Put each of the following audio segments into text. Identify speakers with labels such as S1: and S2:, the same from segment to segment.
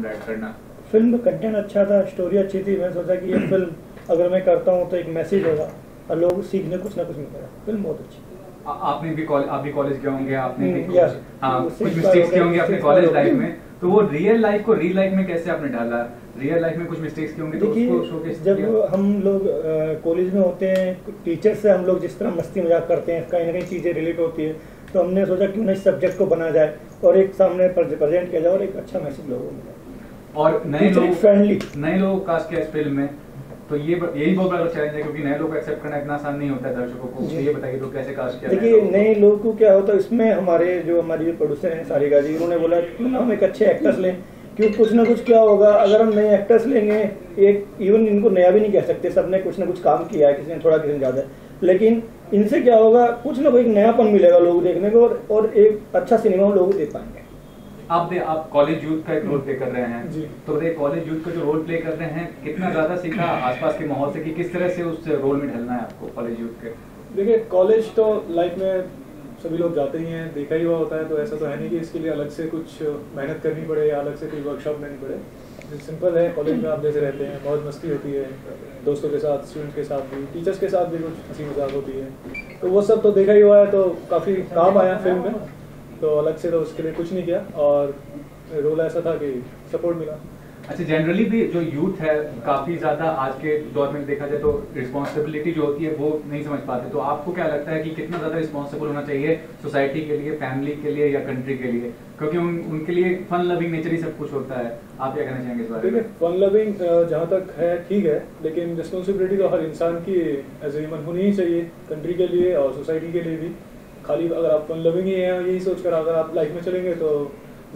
S1: करना।
S2: फ़िल्म का कंटेंट अच्छा था स्टोरी अच्छी थी मैं सोचा कि ये फ़िल्म अगर मैं करता हूँ तो एक मैसेज होगा और लोग सीखने कुछ ना कुछ मिलेगा फ़िल्म बहुत अच्छी
S1: आ- आपने भी कॉलेज आप भी कॉलेज गए होंगे आपने भी
S2: हम्म,
S1: कुछ हाँ कुछ मिस्टेक्स किए होंगे अपने कॉलेज लाइफ में। तो वो रियल लाइफ को रियल लाइफ में कैसे आपने डाला? रियल लाइफ में कुछ मिस्टेक्स किए होंगे तो उसको शोकेस
S2: जब हम लोग कॉलेज में होते हैं टीचर से हम लोग जिस तरह मस्ती मज़ाक करते हैं कहीं ना कहीं चीज़ें रिलेट होती है तो हमने सोचा क्यों ना इस सब्जेक्ट को बनाया जाए और एक सामने प्रेजेंट किया जाए और एक अच्छा मैसेज लोगों को मिले।
S1: और नए लोग. नए लोग को कास्ट किया इस फ़िल्म में तो ये यही बहुत बड़ा चैलेंज है क्योंकि नए लोग को एक्सेप्ट करना इतना आसान नहीं होता है दर्शकों को। तो ये बताइए तो कैसे कास्ट किया
S2: देखिए नए लोग को क्या होता है इसमें हमारे जो हमारे जो प्रोड्यूसर हैं सारिका जी उन्होंने बोला क्यों ना हम एक अच्छे एक्टर्स लें क्यों कुछ ना कुछ क्या होगा? अगर हम नए एक्टर्स लेंगे एक इवन इनको नया भी नहीं कह सकते सबने कुछ ना कुछ काम किया है किसी ने थोड़ा किसी ने ज़्यादा। लेकिन इनसे क्या होगा कुछ ना कुछ एक नयापन मिलेगा लोग देखने को और, और एक अच्छा सिनेमा हम लोग देख पाएँगे।
S1: आप दे आप कॉलेज यूथ का एक रोल प्ले कर रहे हैं। तो बताइए कॉलेज यूथ का जो रोल प्ले कर रहे हैं कितना ज़्यादा सीखा आसपास के माहौल से कि किस तरह से उस रोल में ढलना है आपको कॉलेज यूथ के?
S3: देखिए कॉलेज तो लाइफ में सभी लोग जाते ही हैं देखा ही हुआ होता है तो ऐसा तो है नहीं कि इसके लिए अलग से कुछ मेहनत करनी पड़े या अलग से कोई वर्कशॉप लेनी पड़े। सिंपल है कॉलेज में आप जैसे रहते हैं बहुत मस्ती होती है दोस्तों के साथ स्टूडेंट्स के साथ भी टीचर्स के साथ भी कुछ हँसी मज़ाक होती है। तो वो सब तो देखा ही हुआ है तो काफ़ी काम आया फ़िल्म में। तो अलग से तो उसके लिए कुछ नहीं किया और रोल ऐसा था कि सपोर्ट मिला।
S1: अच्छा जनरली भी जो यूथ है काफ़ी ज़्यादा आज के दौर में देखा जाए तो रिस्पॉन्सिबिलिटी जो होती है वो नहीं समझ पाते। तो आपको क्या लगता है कि कितना ज़्यादा रिस्पॉन्सिबल होना चाहिए सोसाइटी के लिए फैमिली के लिए या कंट्री के लिए? क्योंकि उन, उनके लिए फन लविंग नेचर ही सब कुछ होता है। आप क्या कहना चाहेंगे इस बारे में?
S3: फन लविंग जहाँ तक है ठीक है लेकिन रिस्पॉन्सिबिलिटी तो हर इंसान की एज ए ह्यूमन होनी ही चाहिए कंट्री के लिए और सोसाइटी के लिए भी। खाली अगर आप लविंग ही हैं यही सोचकर अगर आप लाइफ में चलेंगे तो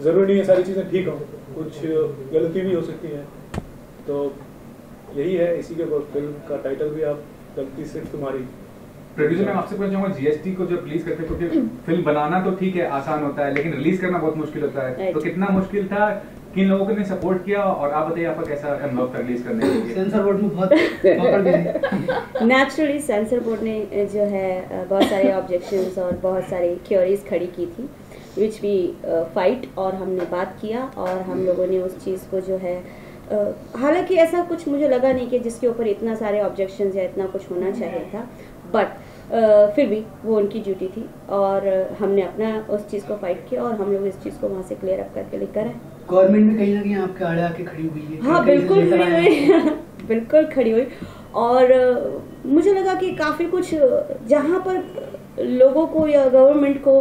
S3: ज़रूरी नहीं है सारी चीज़ें ठीक हों। कुछ गलती भी हो सकती है। तो यही है इसी के ऊपर फ़िल्म का टाइटल भी आप गलती सिर्फ़ तुम्हारी।
S1: प्रोड्यूसर मैं आपसे पूछना चाहूँगा जीएसटी को जब रिलीज़ करते हैं क्योंकि फ़िल्म बनाना तो ठीक है आसान होता है लेकिन रिलीज़ करना बहुत मुश्किल होता है। तो कितना मुश्किल था किन लोगों ने सपोर्ट किया और आप बताइए आपका कैसा अनुभव था रिलीज़ करने के लिए?
S4: सेंसर बोर्ड में बहुत
S5: नेचुरली सेंसर बोर्ड ने जो है बहुत सारे ऑब्जेक्शंस और बहुत सारी क्योरीज खड़ी की थी विच वी फाइट और हमने बात किया और हम लोगों ने उस चीज़ को जो है अ, हालाँकि ऐसा कुछ मुझे लगा नहीं कि जिसके ऊपर इतना सारे ऑब्जेक्शन या इतना कुछ होना चाहिए था बट Uh, फिर भी वो उनकी ड्यूटी थी और हमने अपना उस चीज़ को फाइट किया और हम लोग इस चीज़ को वहाँ से क्लियर अप करके लेकर आए।
S4: गवर्नमेंट भी कहीं ना कहीं आपके आड़े आके खड़ी हुई है
S5: हाँ बिल्कुल खड़ी। हुई बिल्कुल खड़ी हुई। और मुझे लगा कि काफ़ी कुछ जहाँ पर लोगों को या गवर्नमेंट को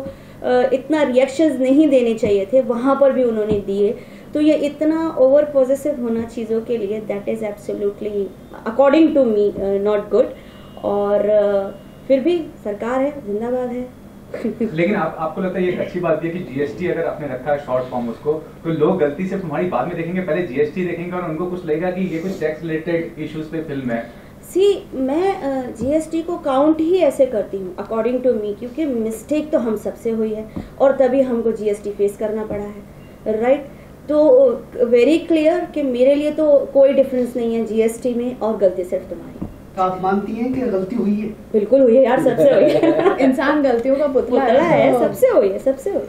S5: इतना रिएक्शंस नहीं देने चाहिए थे वहाँ पर भी उन्होंने दिए। तो ये इतना ओवर पॉजिटिव होना चीज़ों के लिए that is absolutely according to me not good और फिर भी सरकार है जिंदाबाद है।
S1: लेकिन आप, आपको लगता है ये अच्छी बात है कि जीएसटी अगर आपने रखा है शॉर्ट फॉर्म उसको तो लोग गलती से तुम्हारी बाद में देखेंगे पहले जीएसटी देखेंगे और उनको कुछ लगेगा कि ये कुछ टैक्स रिलेटेड इश्यूज़ पे फ़िल्म है
S5: सी मैं जीएसटी को काउंट ही ऐसे करती हूँ अकॉर्डिंग टू मी क्योंकि मिस्टेक तो हम सबसे हुई है और तभी हमको जीएसटी फेस करना पड़ा है राइट right? तो वेरी क्लियर कि मेरे लिए तो कोई डिफरेंस नहीं है जीएसटी में और गलती सिर्फ़ तुम्हारी
S4: आप मानती हैं कि गलती हुई है?
S5: बिल्कुल हुई है यार सबसे हुई है।
S6: इंसान गलतियों का पुतला
S5: पुतला है सबसे हुई है सबसे हुई